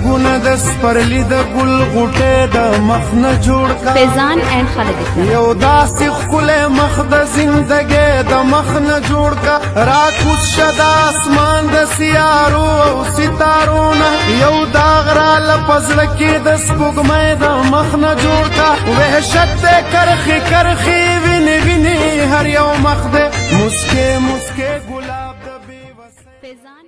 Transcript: رنگونه د سپرلی د ګل غوټه د مخ نه جوړ کا فیزان اینڈ خالد اکرم یو داسې ښکلی مخ د زندګۍ د مخ نه جوړ کا راکوز شه د اسمان د سیارو او ستارو نه یو داغ راله په زړه کې د سپوږمۍ د مخ نه جوړ کا وحشت دی کرخې کرخې وینې وینې هر یو مخ دی مسکې مسکې ګلاب د بې وسې فیزان